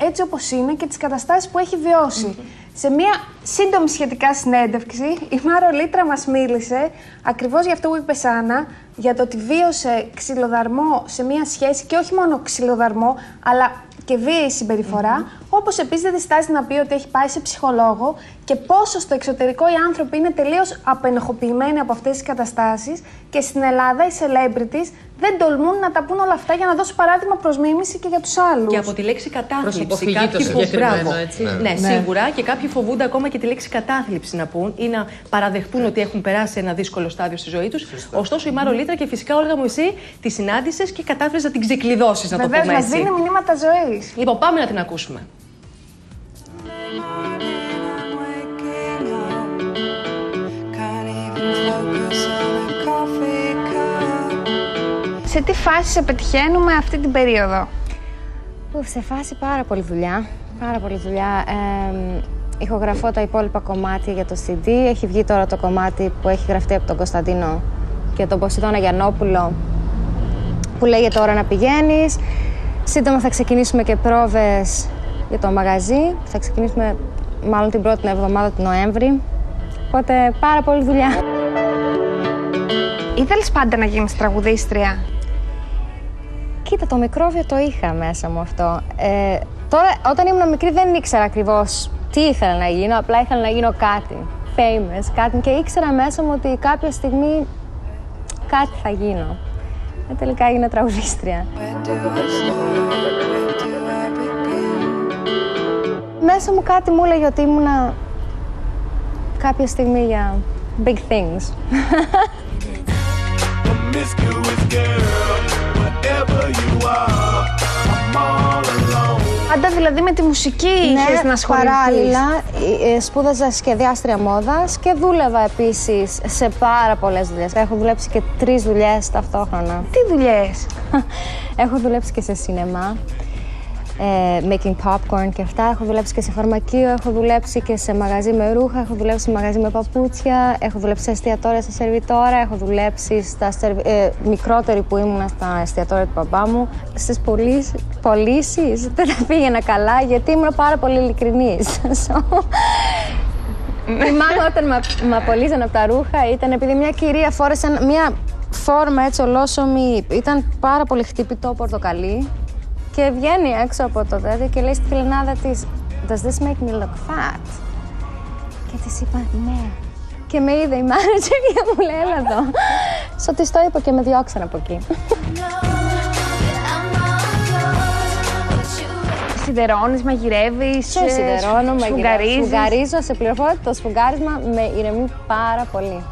έτσι όπως είναι και τις καταστάσεις που έχει βιώσει. Σε μια σύντομη σχετικά συνέντευξη, η Μάρο Λίτρα μας μίλησε ακριβώς για αυτό που είπε Σάνα, για το ότι βίωσε ξυλοδαρμό σε μια σχέση και όχι μόνο ξυλοδαρμό, αλλά και βίαιη συμπεριφορά, mm-hmm. όπως επίσης δεν διστάζει να πει ότι έχει πάει σε ψυχολόγο και πόσο στο εξωτερικό οι άνθρωποι είναι τελείως απενοχοποιημένοι από αυτές τις καταστάσεις και στην Ελλάδα οι celebrities δεν τολμούν να τα πούν όλα αυτά για να δώσουν παράδειγμα προς μίμηση και για τους άλλους. Και από τη λέξη κατάθλιψη. Κάποιοι φοβούνται. Έτσι. Ναι. ναι, ναι, σίγουρα. Και κάποιοι φοβούνται ακόμα και τη λέξη κατάθλιψη να πούν ή να παραδεχτούν ότι έχουν περάσει ένα δύσκολο στάδιο στη ζωή τους. Ωστόσο, η Μάρο Λίτρα και φυσικά Όλγα μου εσύ τη συνάντησες και κατάφερες να την ξεκλειδώσεις, να το πούμε έτσι. Μα δίνει μηνύματα ζωής. Λοιπόν, πάμε να την ακούσουμε. Σε τι φάση σε πετυχαίνουμε αυτή την περίοδο; Ουφ, σε φάση πάρα πολύ δουλειά. Πάρα πολύ δουλειά. Ε, ηχογραφώ τα υπόλοιπα κομμάτια για το CD. Έχει βγει τώρα το κομμάτι που έχει γραφτεί από τον Κωνσταντίνο και τον Ποσειδώνα Γιαννόπουλο που λέγεται τώρα να πηγαίνεις. Σύντομα θα ξεκινήσουμε και πρόβες για το μαγαζί. Θα ξεκινήσουμε μάλλον την πρώτη εβδομάδα του Νοέμβρη. Οπότε πάρα πολύ δουλειά. Ήθελες πάντα να γίνεις τραγουδίστρια; Κοίτα, το μικρόβιο το είχα μέσα μου αυτό. Ε, τώρα, όταν ήμουν μικρή, δεν ήξερα ακριβώς τι ήθελα να γίνω. Απλά ήθελα να γίνω κάτι. Famous, κάτι. Και ήξερα μέσα μου ότι κάποια στιγμή κάτι θα γίνω. Ε, τελικά έγινα τραγουδίστρια. Μέσα μου κάτι μου έλεγε ότι ήμουνα κάποια στιγμή για big things. Πάντα δηλαδή με τη μουσική ναι, είχες να ασχοληθείς. παράλληλα ε, σπούδαζα σχεδιάστρια μόδας και δούλευα επίσης σε πάρα πολλές δουλειές. Έχω δουλέψει και τρεις δουλειές ταυτόχρονα. Τι δουλειές; Έχω δουλέψει και σε σινεμά ε, making popcorn και αυτά. Έχω δουλέψει και σε φαρμακείο, έχω δουλέψει και σε μαγαζί με ρούχα, έχω δουλέψει σε μαγαζί με παπούτσια, έχω δουλέψει σε εστιατόρια σε σερβιτόρα, έχω δουλέψει στα σερβι... ε, μικρότερη που ήμουν στα εστιατόρια του παπά μου. Στις πωλήσεις δεν τα πήγαινα καλά γιατί ήμουν πάρα πολύ ειλικρινή. Θυμάμαι όταν με απολύσαν από τα ρούχα ήταν επειδή μια κυρία φόρεσε μια φόρμα έτσι ολόσωμη, ήταν πάρα πολύ χτυπητό πορτοκαλί και βγαίνει έξω από το τέτοιο και λέει στη φιλενάδα της: Does this make me look fat? Και της είπα: Ναι. Και με είδε η manager και μου λέει: Έλα εδώ. Στο της το είπα και με διώξαν από εκεί. Σιδερώνεις, μαγειρεύεις, Και σιδερώνω, μαγειρεύω. Σφουγγαρίζω, σε πληροφορώ το σφουγγάρισμα με ηρεμεί πάρα πολύ.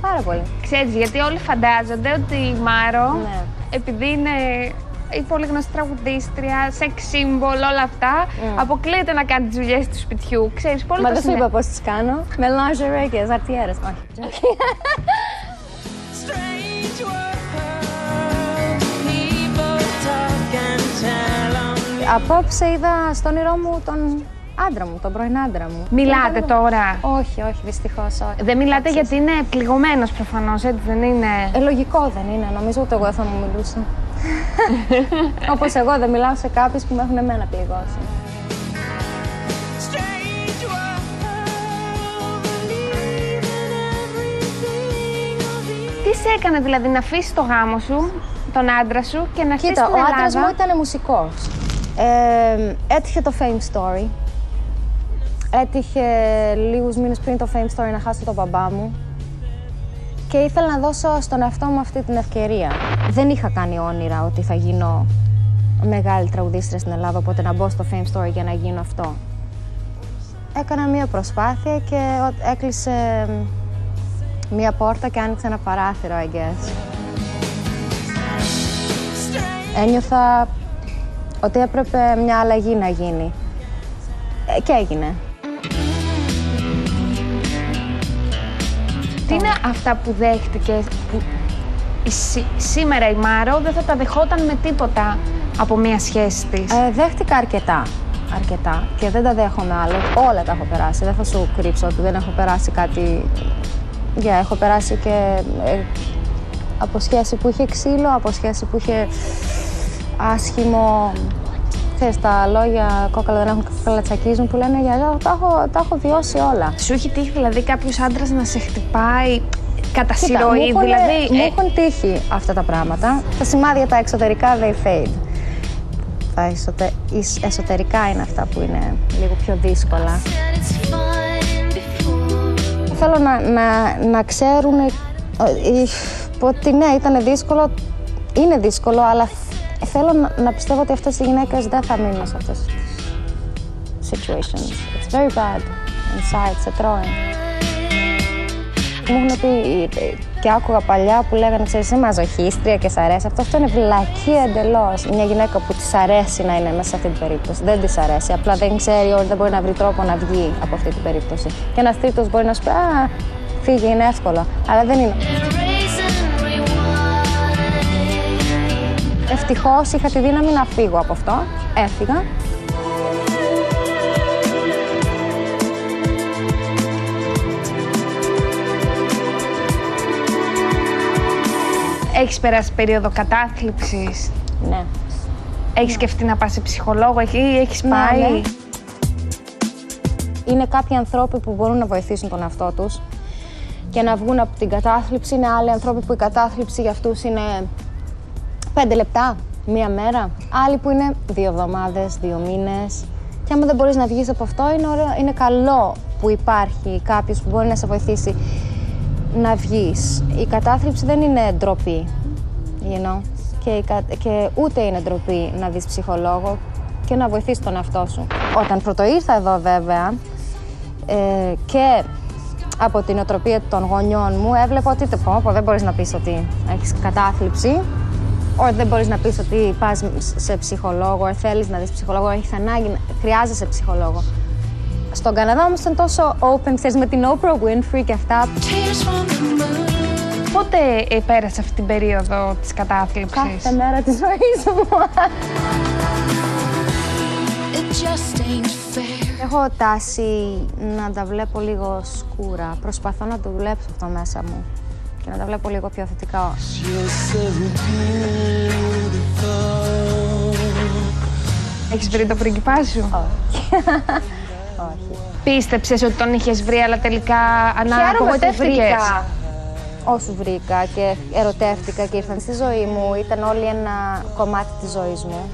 πάρα πολύ. Ξέρεις, γιατί όλοι φαντάζονται ότι η Μάρο, ναι. επειδή είναι η πολύ γνωστή τραγουδίστρια, σεξ σύμβολο, όλα αυτά. Mm. Αποκλείεται να κάνει τις δουλειές του σπιτιού. Ξέρεις, πολύ Μα δεν σου είπα πώς τις κάνω. Με lingerie και ζαρτιέρες. Όχι. Απόψε είδα στον όνειρό μου τον άντρα μου, τον πρώην άντρα μου. Μιλάτε τώρα; Όχι, όχι, δυστυχώς όχι. Δεν μιλάτε γιατί είναι πληγωμένος προφανώς, έτσι δεν είναι; Ε, λογικό δεν είναι. Νομίζω ότι εγώ θα μου μιλούσα. Όπως εγώ δεν μιλάω σε κάποιους που με έχουν εμένα πληγώσει. Τι σε έκανε δηλαδή να αφήσεις το γάμο σου, τον άντρα σου και να αρχίσεις Κοίτα, στην Ελλάδα. ο άντρας μου ήταν μουσικός. Ε, έτυχε το Fame Story. Έτυχε λίγους μήνες πριν το Fame Story να χάσω τον μπαμπά μου και ήθελα να δώσω στον εαυτό μου αυτή την ευκαιρία. Δεν είχα κάνει όνειρα ότι θα γίνω μεγάλη τραγουδίστρια στην Ελλάδα, οπότε να μπω στο Fame Story για να γίνω αυτό. Έκανα μία προσπάθεια και έκλεισε μία πόρτα και άνοιξε ένα παράθυρο, I guess. Ένιωθα ότι έπρεπε μια αλλαγή να γίνει. Ε, και έγινε. Τι είναι αυτά που δέχτηκε που σήμερα η Μάρο δεν θα τα δεχόταν με τίποτα από μια σχέση της; Ε, δέχτηκα αρκετά. Αρκετά. Και δεν τα δέχομαι άλλο. Όλα τα έχω περάσει. Δεν θα σου κρύψω ότι δεν έχω περάσει κάτι. Για έχω περάσει και ε, από σχέση που είχε ξύλο, από σχέση που είχε άσχημο ξέρεις, τα λόγια κόκαλα δεν έχουν κόκαλα τσακίζουν που λένε για τα έχω, τα έχω βιώσει όλα. Σου έχει τύχει δηλαδή κάποιος άντρας να σε χτυπάει κατά συρροή, δηλαδή. Μου έχουν τύχει αυτά τα πράγματα. Τα σημάδια τα εξωτερικά they fade. Τα εσωτερικά είναι αυτά που είναι λίγο πιο δύσκολα. Θέλω να, να, να ξέρουν ε, ότι ναι, ήταν δύσκολο, είναι δύσκολο, αλλά θέλω να, να πιστεύω ότι αυτές οι γυναίκες δεν θα μείνουν σε αυτές τις situations. It's very bad inside, σε τρώει. Μου έχουν πει και άκουγα παλιά που λέγανε ξέρεις, είσαι μαζοχίστρια και σ' αρέσει. Αυτό, αυτό είναι βλακή εντελώς. Μια γυναίκα που της αρέσει να είναι μέσα σε αυτή την περίπτωση. Δεν της αρέσει. Απλά δεν ξέρει ότι δεν μπορεί να βρει τρόπο να βγει από αυτή την περίπτωση. Και ένας τρίτος μπορεί να σου πει Α, φύγει, είναι εύκολο. Αλλά δεν είναι. Ευτυχώς είχα τη δύναμη να φύγω από αυτό. Έφυγα Έχεις περάσει περίοδο κατάθλιψης; Ναι. Έχεις ναι. σκεφτεί να πας σε ψυχολόγο ή έχεις ναι, πάει; Ναι. Είναι κάποιοι ανθρώποι που μπορούν να βοηθήσουν τον εαυτό τους και να βγουν από την κατάθλιψη. Είναι άλλοι άνθρωποι που η κατάθλιψη για αυτούς είναι πέντε λεπτά, μία μέρα. Άλλοι που είναι δύο εβδομάδες, δύο μήνες. Και άμα δεν μπορείς να βγεις από αυτό, είναι, είναι καλό που υπάρχει κάποιος που μπορεί να σε βοηθήσει να βγεις. Η κατάθλιψη δεν είναι ντροπή, you know? και, και ούτε είναι ντροπή να δεις ψυχολόγο και να βοηθήσεις τον εαυτό σου. Όταν πρώτο ήρθα εδώ βέβαια ε, και από την οτροπία των γονιών μου έβλεπα ότι πω, δεν μπορείς να πεις ότι έχεις κατάθλιψη όχι δεν μπορείς να πεις ότι πας σε ψυχολόγο, θέλεις να δεις ψυχολόγο, έχεις ανάγκη, χρειάζεσαι ψυχολόγο. Στον Καναδά όμως ήταν τόσο open, ξέρεις, με την Oprah Winfrey και αυτά. Πότε ε, πέρασε αυτή την περίοδο της κατάθλιψης; Κάθε μέρα της ζωής μου. Έχω τάση να τα βλέπω λίγο σκούρα. Προσπαθώ να το δουλέψω αυτό μέσα μου και να τα βλέπω λίγο πιο θετικά. Έχεις βρει το πριγκιπά σου; Όχι. Πίστεψες ότι τον είχες βρει, αλλά τελικά αναπογοητεύτηκε. Όσου βρήκα και ερωτεύτηκα και ήρθαν στη ζωή μου, ήταν όλοι ένα κομμάτι της ζωής μου.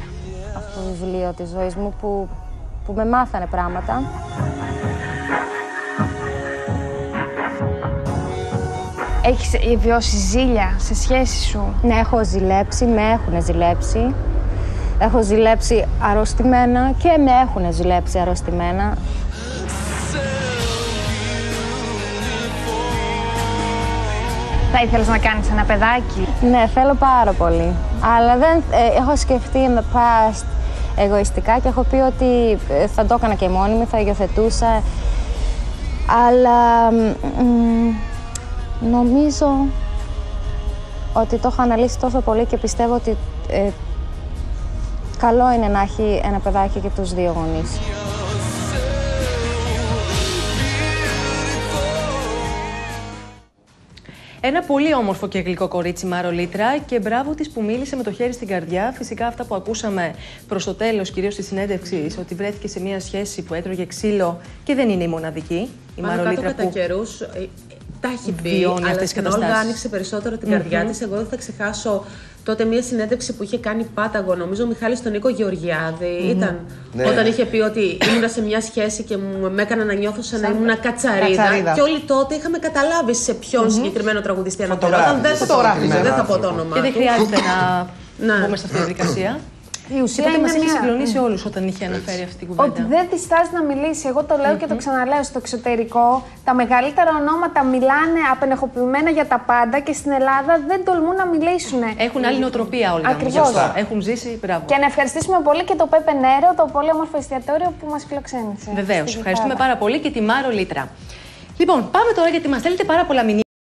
Αυτό το βιβλίο της ζωής μου που, που με μάθανε πράγματα. Έχεις βιώσεις ζήλια σε σχέση σου; Ναι, έχω ζηλέψει, με έχουν ζηλέψει. Έχω ζηλέψει αρρωστημένα και με έχουν ζηλέψει αρρωστημένα. Θα ήθελες να κάνεις ένα παιδάκι; Ναι, θέλω πάρα πολύ. Αλλά δεν, ε, έχω σκεφτεί in the past εγωιστικά και έχω πει ότι ε, θα το έκανα και μόνη μου, θα υιοθετούσα. Αλλά νομίζω ότι το έχω αναλύσει τόσο πολύ και πιστεύω ότι ε, καλό είναι να έχει ένα παιδάκι και τους δύο γονείς. Ένα πολύ όμορφο και γλυκό κορίτσι, Μάρο Λίτρα, και μπράβο της που μίλησε με το χέρι στην καρδιά. Φυσικά, αυτά που ακούσαμε προς το τέλος, κυρίως τη συνέντευξη, ότι βρέθηκε σε μια σχέση που έτρωγε ξύλο και δεν είναι η μοναδική. Η Μάρο Λίτρα. Κατά που... καιρούς ε, τα έχει πει, αλλά στην Όλγα άνοιξε περισσότερο την καρδιά mm-hmm. της. Εγώ δεν θα ξεχάσω τότε μια συνέντευξη που είχε κάνει πάταγο, νομίζω ο Μιχάλης τον Νίκο Γεωργιάδη. Mm-hmm. Ήταν ναι. όταν είχε πει ότι ήμουν σε μια σχέση και μου με έκανα να νιώθω σαν να ήμουν κατσαρίδα. κατσαρίδα. Και όλοι τότε είχαμε καταλάβει σε ποιον mm-hmm. συγκεκριμένο τραγουδιστή αναφέρονταν. Δεν, δεν θα πω το όνομα. Και δεν χρειάζεται να ναι. μπούμε σε αυτή τη διαδικασία. Η ουσία είναι μας έχει συγκλονίσει όλους όταν είχε αναφέρει αυτή την κουβέντα. Ότι δεν διστάζει να μιλήσει. Εγώ το λέω και το ξαναλέω στο εξωτερικό. Τα μεγαλύτερα ονόματα μιλάνε απενεχοποιημένα για τα πάντα και στην Ελλάδα δεν τολμούν να μιλήσουν. Έχουν άλλη νοοτροπία όλοι. Ακριβώς. Έχουν ζήσει. Μπράβο. Και να ευχαριστήσουμε πολύ και το Πέπε Νέρο, το πολύ όμορφο εστιατόριο που μας φιλοξένησε. Βεβαίως. Ευχαριστούμε πάρα πολύ και τη Μάρο Λίτρα. Λοιπόν, πάμε τώρα γιατί μας θέλετε πάρα πολλά μηνύματα.